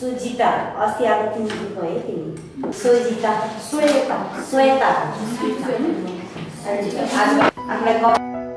सुजिता अस्ति अब तिमी भयो तिमी सोजिता स्वेता स्वेता हामीलाई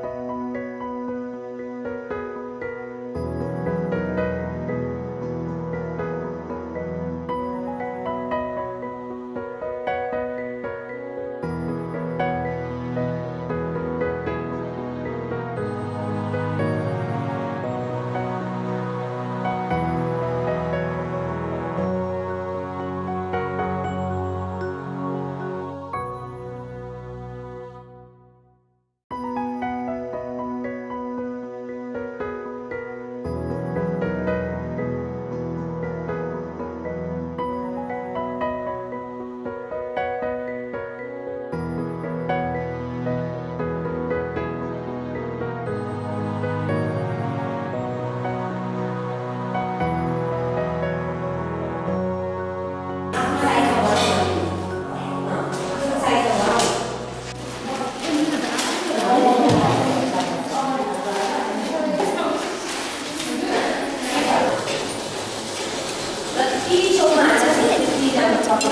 이 정말 자신의 느낌이라고 적어.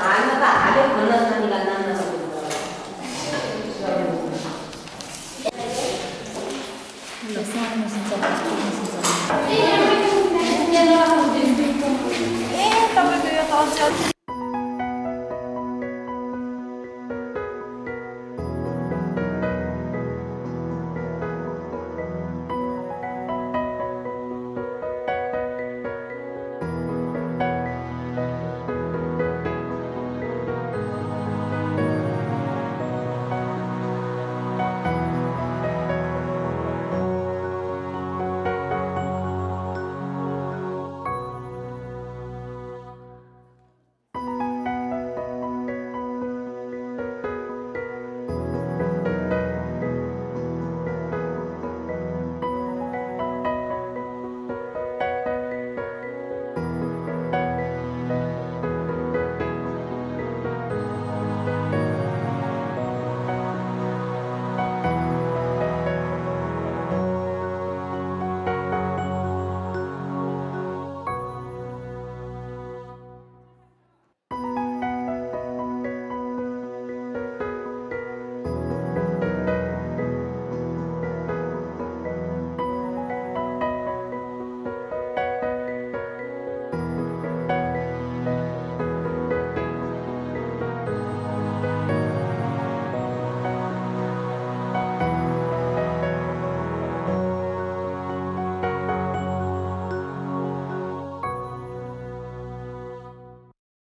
아나가 아를 만났다니까 나는 사람은 진짜 맛있긴 진짜. 예, 다들 다시